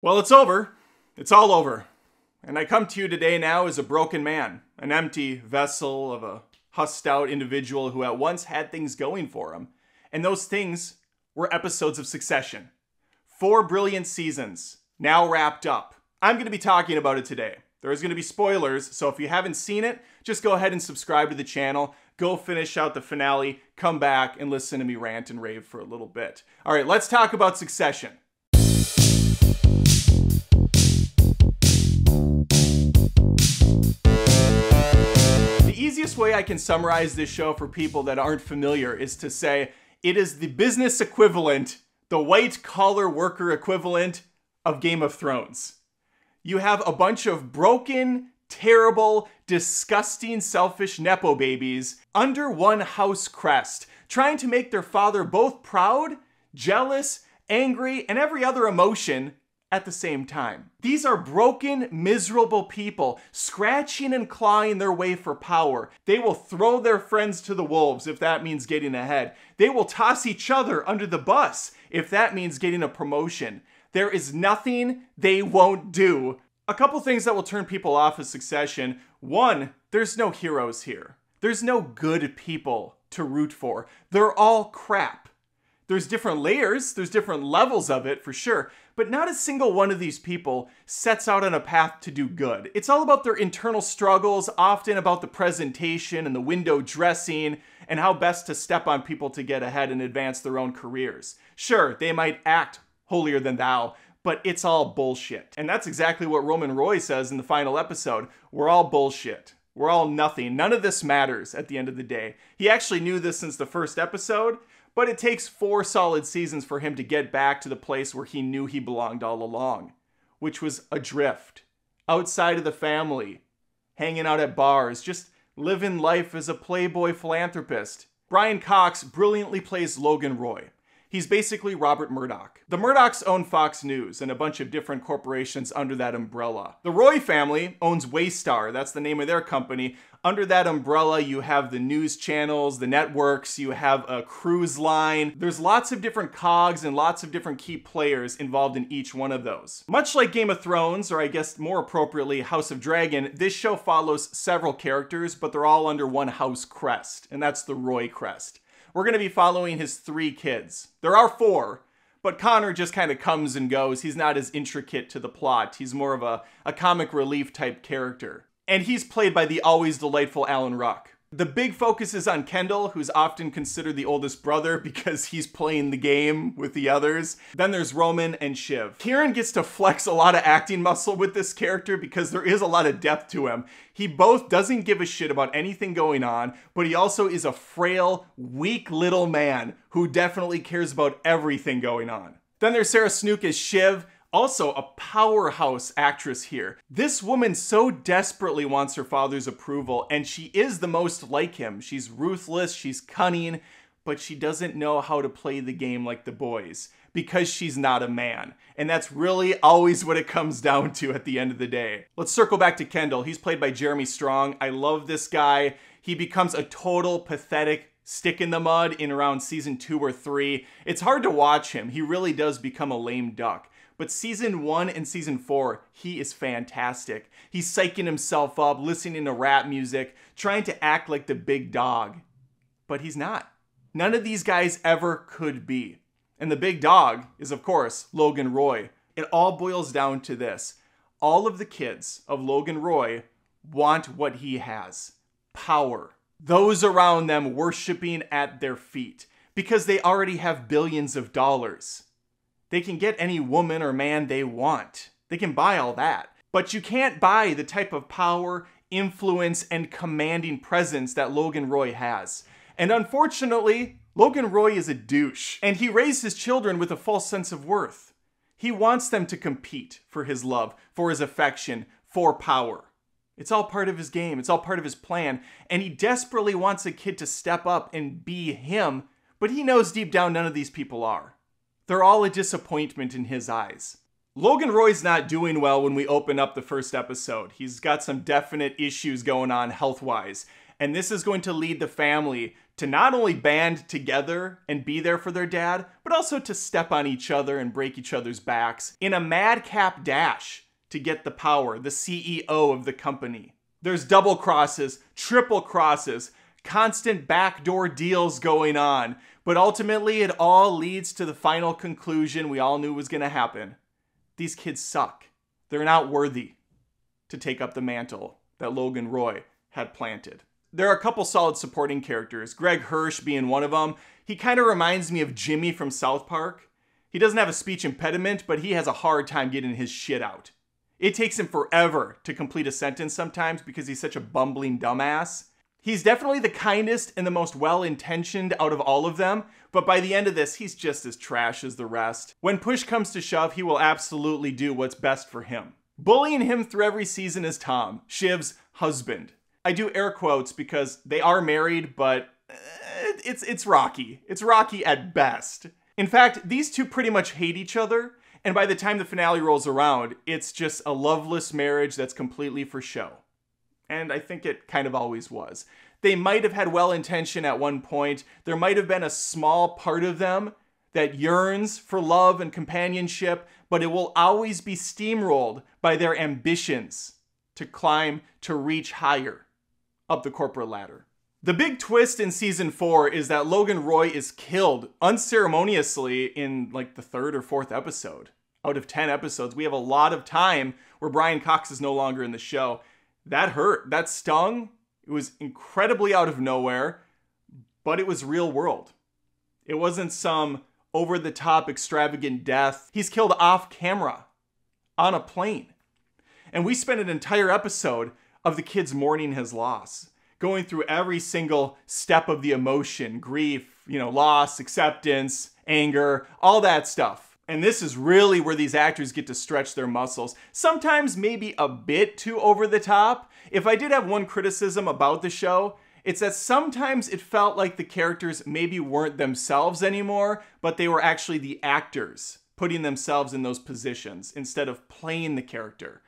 Well, it's over. It's all over. And I come to you today now as a broken man, an empty vessel of a hussed out individual who at once had things going for him. And those things were episodes of Succession. Four brilliant seasons, now wrapped up. I'm going to be talking about it today. There's going to be spoilers, so if you haven't seen it, just go ahead and subscribe to the channel. Go finish out the finale, come back, and listen to me rant and rave for a little bit. All right, let's talk about Succession. Way I can summarize this show for people that aren't familiar is to say it is the business equivalent, the white collar worker equivalent of Game of Thrones. You have a bunch of broken, terrible, disgusting, selfish Nepo babies under one house crest, trying to make their father both proud, jealous, angry, and every other emotion at the same time. These are broken, miserable people scratching and clawing their way for power. They will throw their friends to the wolves if that means getting ahead. They will toss each other under the bus if that means getting a promotion. There is nothing they won't do. A couple things that will turn people off of Succession. One, there's no heroes here. There's no good people to root for. They're all crap. There's different layers, there's different levels of it for sure, but not a single one of these people sets out on a path to do good. It's all about their internal struggles, often about the presentation and the window dressing and how best to step on people to get ahead and advance their own careers. Sure, they might act holier than thou, but it's all bullshit. And that's exactly what Roman Roy says in the final episode. We're all bullshit. We're all nothing. None of this matters at the end of the day. He actually knew this since the first episode, but it takes four solid seasons for him to get back to the place where he knew he belonged all along, which was adrift, outside of the family, hanging out at bars, just living life as a playboy philanthropist. Brian Cox brilliantly plays Logan Roy. He's basically Rupert Murdoch. The Murdochs own Fox News and a bunch of different corporations under that umbrella. The Roy family owns Waystar, that's the name of their company. Under that umbrella, you have the news channels, the networks, you have a cruise line. There's lots of different cogs and lots of different key players involved in each one of those. Much like Game of Thrones, or I guess more appropriately, House of Dragon, this show follows several characters, but they're all under one house crest, and that's the Roy crest we're going to be following his three kids. There are four, but Connor just kind of comes and goes. He's not as intricate to the plot. He's more of a, a comic relief type character. And he's played by the always delightful Alan Ruck. The big focus is on Kendall, who's often considered the oldest brother because he's playing the game with the others. Then there's Roman and Shiv. Kieran gets to flex a lot of acting muscle with this character because there is a lot of depth to him. He both doesn't give a shit about anything going on, but he also is a frail, weak little man who definitely cares about everything going on. Then there's Sarah Snook as Shiv. Also, a powerhouse actress here. This woman so desperately wants her father's approval, and she is the most like him. She's ruthless, she's cunning, but she doesn't know how to play the game like the boys because she's not a man. And that's really always what it comes down to at the end of the day. Let's circle back to Kendall. He's played by Jeremy Strong. I love this guy. He becomes a total pathetic stick in the mud in around season two or three. It's hard to watch him. He really does become a lame duck. But season one and season four, he is fantastic. He's psyching himself up, listening to rap music, trying to act like the big dog. But he's not. None of these guys ever could be. And the big dog is, of course, Logan Roy. It all boils down to this all of the kids of Logan Roy want what he has power. Those around them worshiping at their feet because they already have billions of dollars. They can get any woman or man they want. They can buy all that. But you can't buy the type of power, influence, and commanding presence that Logan Roy has. And unfortunately, Logan Roy is a douche, and he raised his children with a false sense of worth. He wants them to compete for his love, for his affection, for power. It's all part of his game, it's all part of his plan, and he desperately wants a kid to step up and be him, but he knows deep down none of these people are. They're all a disappointment in his eyes. Logan Roy's not doing well when we open up the first episode. He's got some definite issues going on health wise. And this is going to lead the family to not only band together and be there for their dad, but also to step on each other and break each other's backs in a madcap dash to get the power, the CEO of the company. There's double crosses, triple crosses, constant backdoor deals going on, but ultimately it all leads to the final conclusion we all knew was going to happen. These kids suck. They're not worthy to take up the mantle that Logan Roy had planted. There are a couple solid supporting characters, Greg Hirsch being one of them. He kind of reminds me of Jimmy from South Park. He doesn't have a speech impediment, but he has a hard time getting his shit out. It takes him forever to complete a sentence sometimes because he's such a bumbling dumbass. He's definitely the kindest and the most well intentioned out of all of them, but by the end of this, he's just as trash as the rest. When push comes to shove, he will absolutely do what's best for him. Bullying him through every season is Tom, Shiv's husband. I do air quotes because they are married, but eh, it's it's rocky. It's rocky at best. In fact, these two pretty much hate each other, and by the time the finale rolls around, it's just a loveless marriage that's completely for show. And I think it kind of always was. They might have had well intention at one point. There might have been a small part of them that yearns for love and companionship, but it will always be steamrolled by their ambitions to climb, to reach higher up the corporate ladder. The big twist in season four is that Logan Roy is killed unceremoniously in like the third or fourth episode. Out of 10 episodes, we have a lot of time where Brian Cox is no longer in the show. That hurt. That stung. It was incredibly out of nowhere, but it was real world. It wasn't some over the top extravagant death. He's killed off camera on a plane. And we spent an entire episode of the kids mourning his loss, going through every single step of the emotion grief, you know, loss, acceptance, anger, all that stuff. And this is really where these actors get to stretch their muscles. Sometimes maybe a bit too over the top. If I did have one criticism about the show, it's that sometimes it felt like the characters maybe weren't themselves anymore, but they were actually the actors putting themselves in those positions instead of playing the character.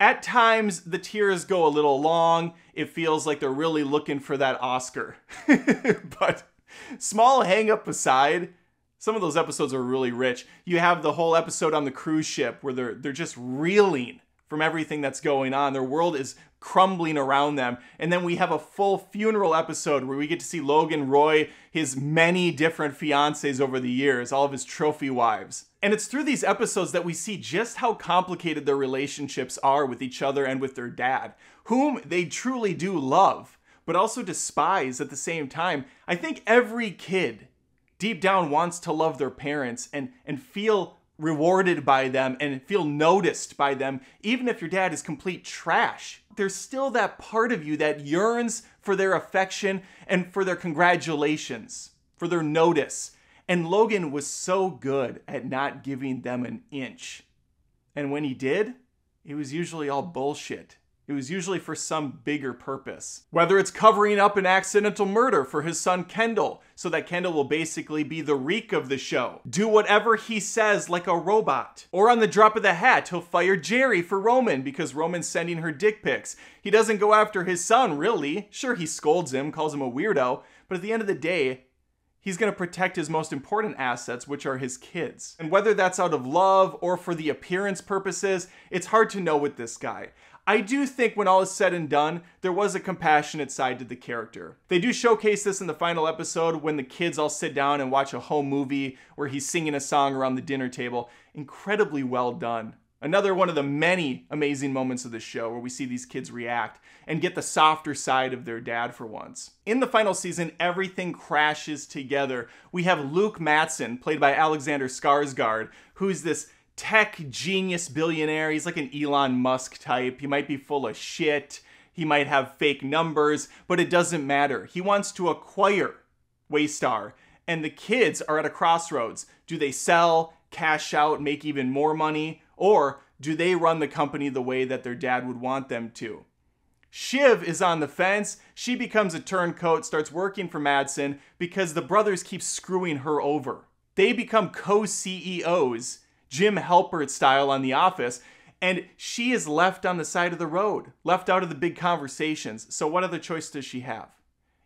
At times, the tears go a little long. It feels like they're really looking for that Oscar. but small hang up aside, some of those episodes are really rich. You have the whole episode on the cruise ship where they're they're just reeling from everything that's going on. Their world is crumbling around them. And then we have a full funeral episode where we get to see Logan Roy, his many different fiancées over the years, all of his trophy wives. And it's through these episodes that we see just how complicated their relationships are with each other and with their dad, whom they truly do love, but also despise at the same time. I think every kid deep down wants to love their parents and and feel rewarded by them and feel noticed by them even if your dad is complete trash there's still that part of you that yearns for their affection and for their congratulations for their notice. And Logan was so good at not giving them an inch. And when he did it was usually all bullshit it was usually for some bigger purpose. Whether it's covering up an accidental murder for his son Kendall, so that Kendall will basically be the reek of the show. Do whatever he says like a robot. Or on the drop of the hat, he'll fire Gerri for Roman because Roman's sending her dick pics. He doesn't go after his son, really. Sure, he scolds him, calls him a weirdo, but at the end of the day, he's going to protect his most important assets, which are his kids. And whether that's out of love or for the appearance purposes, it's hard to know with this guy. I do think when all is said and done, there was a compassionate side to the character. They do showcase this in the final episode when the kids all sit down and watch a home movie where he's singing a song around the dinner table. Incredibly well done. Another one of the many amazing moments of the show where we see these kids react and get the softer side of their dad for once. In the final season, everything crashes together. We have Luke Matsson, played by Alexander Skarsgård, who's this tech genius billionaire. He's like an Elon Musk type. He might be full of shit. He might have fake numbers, but it doesn't matter. He wants to acquire Waystar. And the kids are at a crossroads. Do they sell, cash out, make even more money? Or do they run the company the way that their dad would want them to? Shiv is on the fence. She becomes a turncoat, starts working for Matsson because the brothers keep screwing her over. They become co CEOs Jim Halpert style on The Office. And she is left on the side of the road, left out of the big conversations. So, what other choice does she have?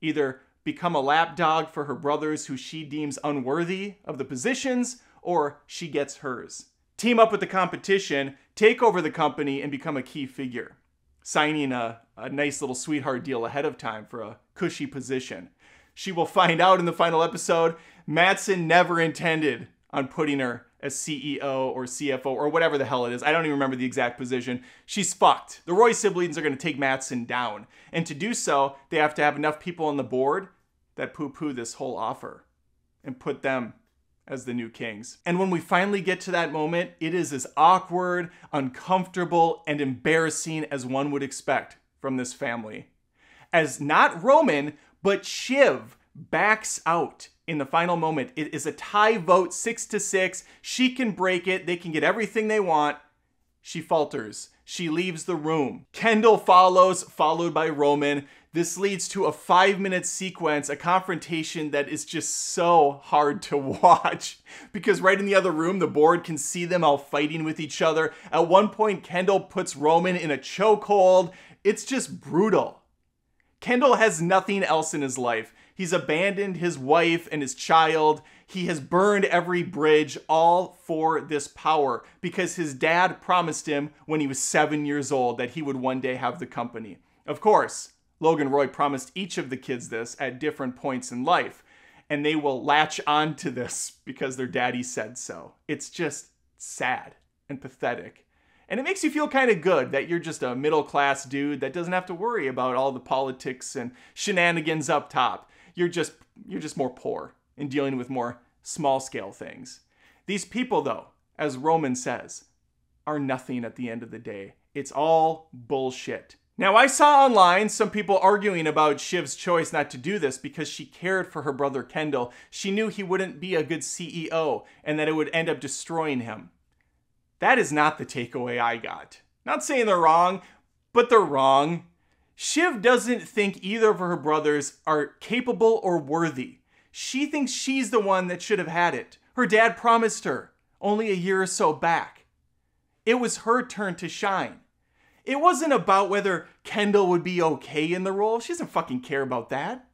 Either become a lapdog for her brothers who she deems unworthy of the positions, or she gets hers. Team up with the competition, take over the company, and become a key figure, signing a, a nice little sweetheart deal ahead of time for a cushy position. She will find out in the final episode Matsson never intended on putting her as CEO or CFO or whatever the hell it is. I don't even remember the exact position. She's fucked. The Roy siblings are going to take Matsson down. And to do so, they have to have enough people on the board that poo poo this whole offer and put them as the new kings. And when we finally get to that moment, it is as awkward, uncomfortable, and embarrassing as one would expect from this family. As not Roman, but Shiv backs out in the final moment. It is a tie vote, six to six. She can break it, they can get everything they want. She falters. She leaves the room. Kendall follows, followed by Roman. This leads to a five minute sequence, a confrontation that is just so hard to watch. Because right in the other room, the board can see them all fighting with each other. At one point, Kendall puts Roman in a chokehold. It's just brutal. Kendall has nothing else in his life. He's abandoned his wife and his child. He has burned every bridge, all for this power, because his dad promised him when he was seven years old that he would one day have the company. Of course, Logan Roy promised each of the kids this at different points in life, and they will latch on to this because their daddy said so. It's just sad and pathetic. And it makes you feel kind of good that you're just a middle class dude that doesn't have to worry about all the politics and shenanigans up top. You're just you're just more poor in dealing with more small scale things. These people though, as Roman says, are nothing at the end of the day. It's all bullshit. Now, I saw online some people arguing about Shiv's choice not to do this because she cared for her brother Kendall. She knew he wouldn't be a good CEO and that it would end up destroying him. That is not the takeaway I got. Not saying they're wrong, but they're wrong. Shiv doesn't think either of her brothers are capable or worthy. She thinks she's the one that should have had it. Her dad promised her only a year or so back. It was her turn to shine. It wasn't about whether Kendall would be okay in the role. She doesn't fucking care about that.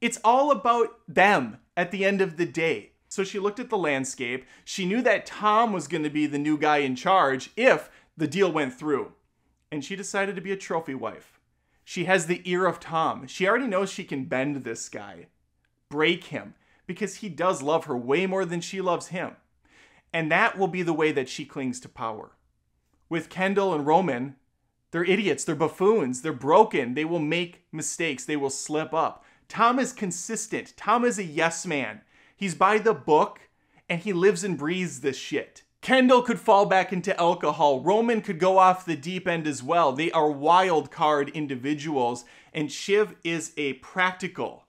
It's all about them at the end of the day. So she looked at the landscape. She knew that Tom was going to be the new guy in charge if the deal went through. And she decided to be a trophy wife. She has the ear of Tom. She already knows she can bend this guy, break him, because he does love her way more than she loves him. And that will be the way that she clings to power. With Kendall and Roman, they're idiots. They're buffoons. They're broken. They will make mistakes. They will slip up. Tom is consistent. Tom is a yes man. He's by the book and he lives and breathes this shit. Kendall could fall back into alcohol. Roman could go off the deep end as well. They are wild card individuals. And Shiv is a practical,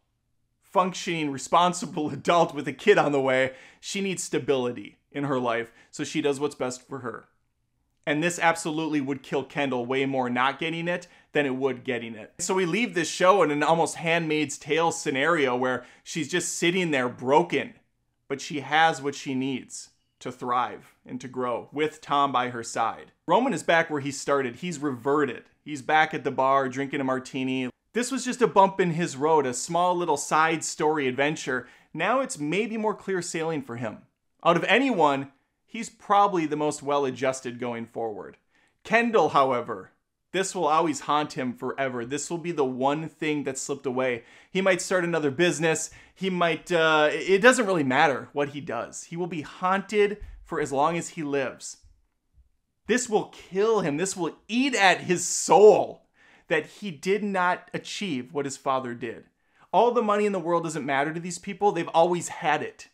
functioning, responsible adult with a kid on the way. She needs stability in her life, so she does what's best for her. And this absolutely would kill Kendall way more not getting it than it would getting it. So we leave this show in an almost handmaid's tale scenario where she's just sitting there broken, but she has what she needs to thrive and to grow with Tom by her side. Roman is back where he started. He's reverted. He's back at the bar drinking a martini. This was just a bump in his road, a small little side story adventure. Now it's maybe more clear sailing for him. Out of anyone, he's probably the most well adjusted going forward. Kendall, however, this will always haunt him forever. This will be the one thing that slipped away. He might start another business. He might, uh, it doesn't really matter what he does. He will be haunted for as long as he lives. This will kill him. This will eat at his soul that he did not achieve what his father did. All the money in the world doesn't matter to these people. They've always had it.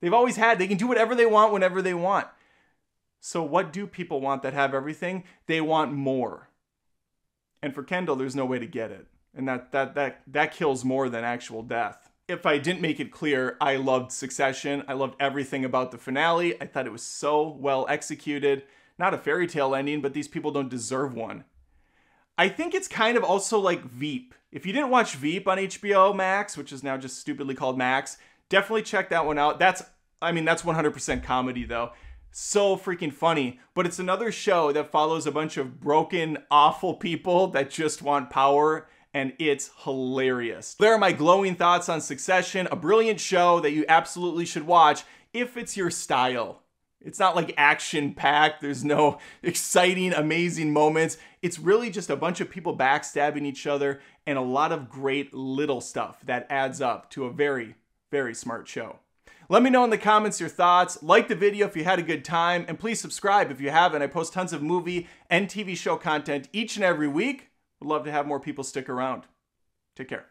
They've always had. They can do whatever they want whenever they want. So what do people want that have everything? They want more. And for Kendall, there's no way to get it. And that that that that kills more than actual death. If I didn't make it clear, I loved Succession. I loved everything about the finale. I thought it was so well executed. Not a fairy tale ending, but these people don't deserve one. I think it's kind of also like Veep. If you didn't watch Veep on HBO Max, which is now just stupidly called Max, definitely check that one out. That's, I mean, that's 100% comedy though. So freaking funny. But it's another show that follows a bunch of broken, awful people that just want power and it's hilarious. There are my glowing thoughts on Succession, a brilliant show that you absolutely should watch if it's your style. It's not like action packed, there's no exciting, amazing moments. It's really just a bunch of people backstabbing each other and a lot of great little stuff that adds up to a very, very smart show. Let me know in the comments your thoughts. Like the video if you had a good time, and please subscribe if you haven't. I post tons of movie and TV show content each and every week. Would love to have more people stick around. Take care.